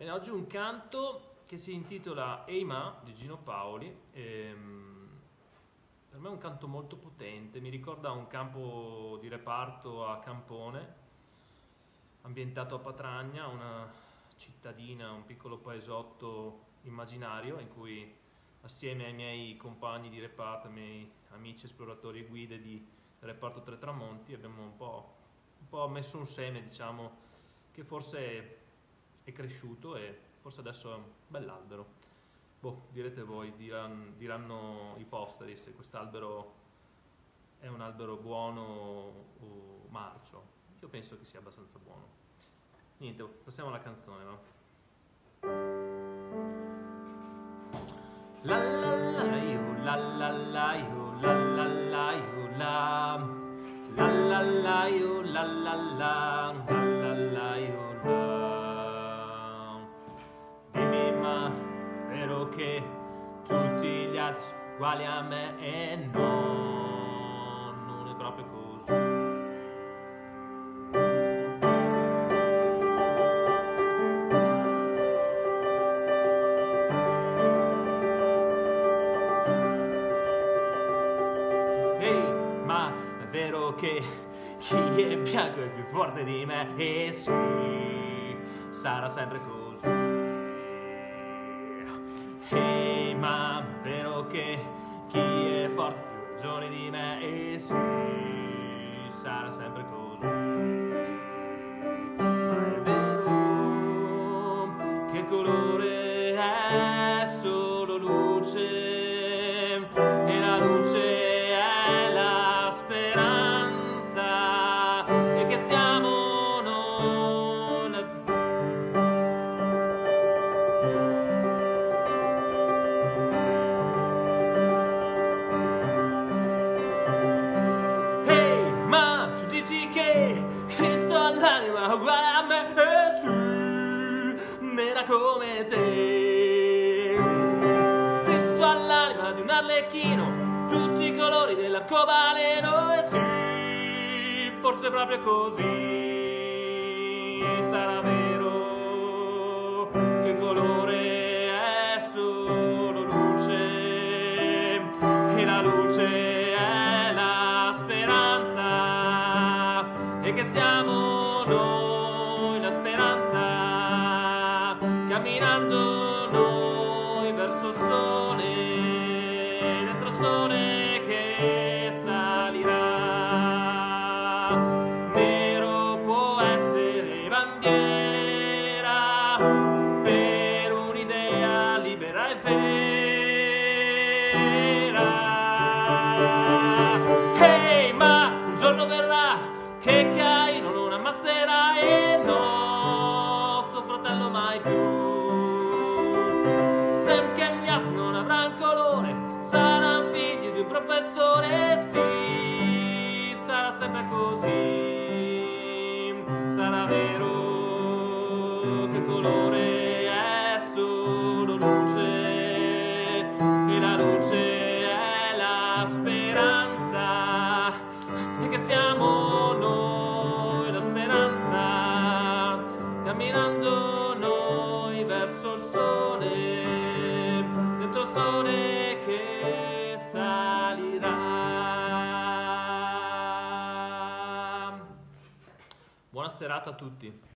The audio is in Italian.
Bene, oggi un canto che si intitola Eima di Gino Paoli. Ehm, per me è un canto molto potente, mi ricorda un campo di reparto a Campone, ambientato a Patragna, una cittadina, un piccolo paesotto immaginario in cui assieme ai miei compagni di reparto, ai miei amici esploratori e guide di reparto Tre Tramonti abbiamo un po', un po messo un seme, diciamo, che forse è cresciuto e forse adesso è un bell'albero. Boh, direte voi, diranno, diranno i posteri se quest'albero è un albero buono o marcio. Io penso che sia abbastanza buono. Niente, passiamo alla canzone, no? La la la io, la la la io, la la la io, la la la io, la la la sono uguali a me e no, non è proprio così. Ehi, ma è vero che chi è bianco è più forte di me e sì, sarà sempre così. Che chi è forte più ragione di me e sì, sarà sempre così. Uguale a me e sì, nera come te. Cristo all'anima di un arlecchino, tutti i colori dell'arcobaleno e sì, forse proprio così camminando noi verso il sole, dentro il sole che colore è solo luce e la luce è la speranza e che siamo noi la speranza camminando noi verso il sole sole che salirà. Buona serata a tutti.